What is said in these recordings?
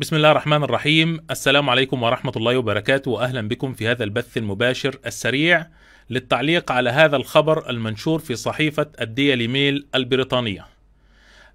بسم الله الرحمن الرحيم. السلام عليكم ورحمة الله وبركاته وأهلا بكم في هذا البث المباشر السريع للتعليق على هذا الخبر المنشور في صحيفة الديلي ميل البريطانية.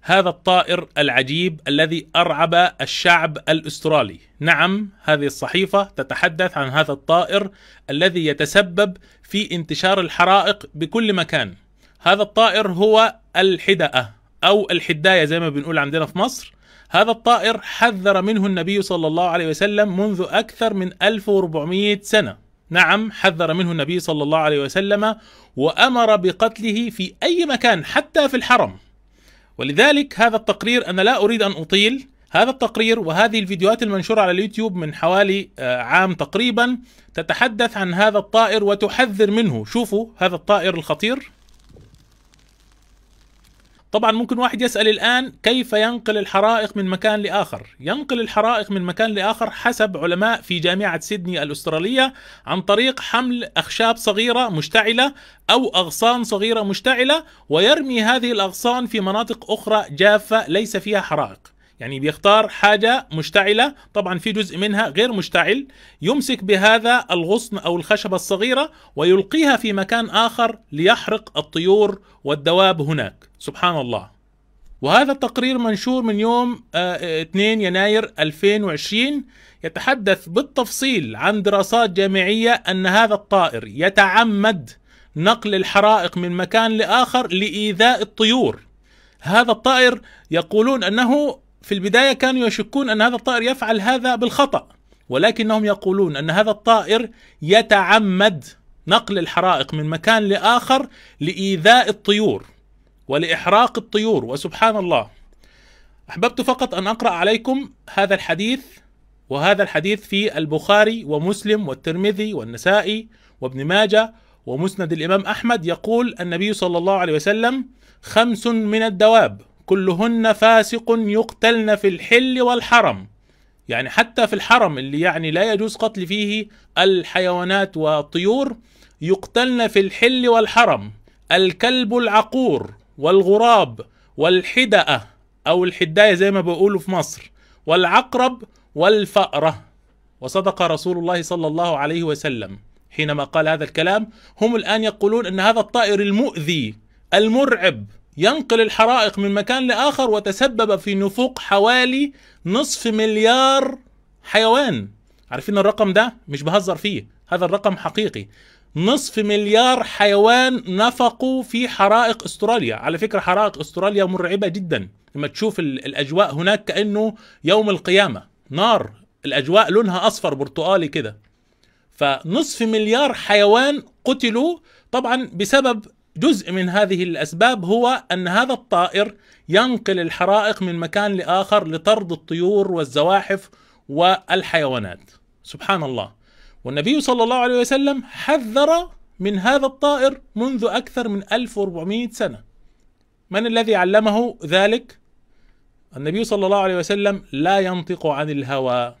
هذا الطائر العجيب الذي أرعب الشعب الأسترالي. نعم هذه الصحيفة تتحدث عن هذا الطائر الذي يتسبب في انتشار الحرائق بكل مكان. هذا الطائر هو الحدأة أو الحداية زي ما بنقول عندنا في مصر هذا الطائر حذر منه النبي صلى الله عليه وسلم منذ أكثر من 1400 سنة. نعم حذر منه النبي صلى الله عليه وسلم وأمر بقتله في أي مكان حتى في الحرم. ولذلك هذا التقرير أنا لا أريد أن أطيل هذا التقرير وهذه الفيديوهات المنشورة على اليوتيوب من حوالي عام تقريبا تتحدث عن هذا الطائر وتحذر منه. شوفوا هذا الطائر الخطير. طبعا ممكن واحد يسأل الآن كيف ينقل الحرائق من مكان لآخر؟ ينقل الحرائق من مكان لآخر حسب علماء في جامعة سيدني الأسترالية عن طريق حمل أخشاب صغيرة مشتعلة أو أغصان صغيرة مشتعلة ويرمي هذه الأغصان في مناطق أخرى جافة ليس فيها حرائق. يعني بيختار حاجة مشتعلة طبعا في جزء منها غير مشتعل يمسك بهذا الغصن أو الخشبة الصغيرة ويلقيها في مكان آخر ليحرق الطيور والدواب هناك. سبحان الله. وهذا التقرير منشور من يوم 2 يناير 2020 يتحدث بالتفصيل عن دراسات جامعية أن هذا الطائر يتعمد نقل الحرائق من مكان لآخر لإيذاء الطيور. هذا الطائر يقولون أنه في البداية كانوا يشكون أن هذا الطائر يفعل هذا بالخطأ ولكنهم يقولون أن هذا الطائر يتعمد نقل الحرائق من مكان لآخر لإيذاء الطيور ولإحراق الطيور وسبحان الله. أحببت فقط أن أقرأ عليكم هذا الحديث وهذا الحديث في البخاري ومسلم والترمذي والنسائي وابن ماجه ومسند الإمام أحمد يقول النبي صلى الله عليه وسلم خمس من الدواب. كلهن فاسق يقتلن في الحل والحرم. يعني حتى في الحرم اللي يعني لا يجوز قتل فيه الحيوانات والطيور يقتلن في الحل والحرم. الكلب العقور والغراب والحدأة أو الحداية زي ما بيقولوا في مصر والعقرب والفأرة. وصدق رسول الله صلى الله عليه وسلم حينما قال هذا الكلام. هم الآن يقولون أن هذا الطائر المؤذي المرعب. ينقل الحرائق من مكان لآخر وتسبب في نفوق حوالي نصف مليار حيوان. عارفين الرقم ده؟ مش بهزر فيه. هذا الرقم حقيقي. نصف مليار حيوان نفقوا في حرائق استراليا. على فكرة حرائق استراليا مرعبة جدا. لما تشوف الأجواء هناك كأنه يوم القيامة. نار. الأجواء لونها أصفر برتقالي كده. فنصف مليار حيوان قتلوا. طبعا بسبب جزء من هذه الأسباب هو أن هذا الطائر ينقل الحرائق من مكان لآخر لطرد الطيور والزواحف والحيوانات. سبحان الله. والنبي صلى الله عليه وسلم حذر من هذا الطائر منذ أكثر من 1400 سنة. من الذي علمه ذلك؟ النبي صلى الله عليه وسلم لا ينطق عن الهوى.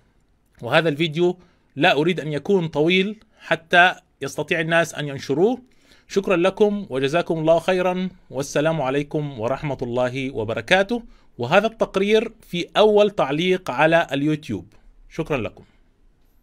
وهذا الفيديو لا أريد أن يكون طويل حتى يستطيع الناس أن ينشروه. شكرا لكم وجزاكم الله خيرا. والسلام عليكم ورحمة الله وبركاته. وهذا التقرير في أول تعليق على اليوتيوب. شكرا لكم.